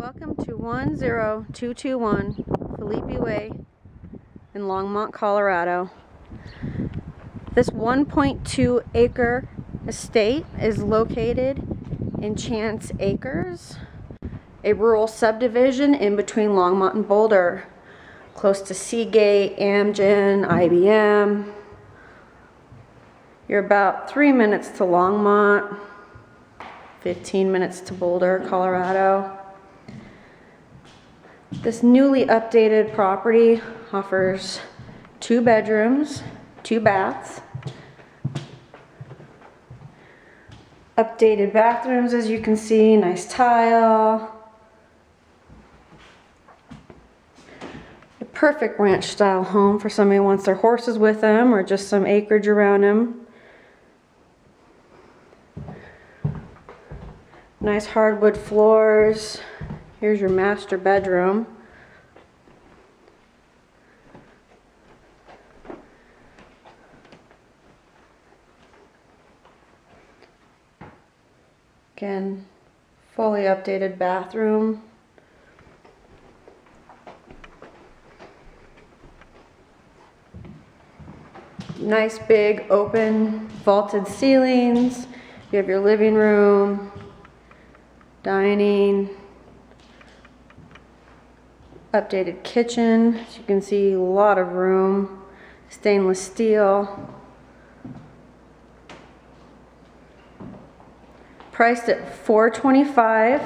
Welcome to 10221 Phillipi Way in Longmont, Colorado. This 1.2 acre estate is located in Chance Acres, a rural subdivision in between Longmont and Boulder, close to Seagate, Amgen, IBM. You're about three minutes to Longmont, 15 minutes to Boulder, Colorado. This newly updated property offers two bedrooms, two baths, updated bathrooms as you can see, nice tile. A perfect ranch style home for somebody who wants their horses with them or just some acreage around them. Nice hardwood floors. Here's your master bedroom. Again, fully updated bathroom. Nice big open vaulted ceilings. You have your living room, dining, updated kitchen. As you can see, a lot of room, stainless steel. Priced at 425.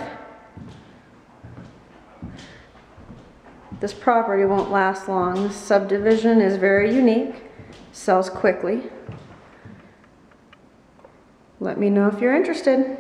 This property won't last long. This subdivision is very unique, sells quickly. Let me know if you're interested.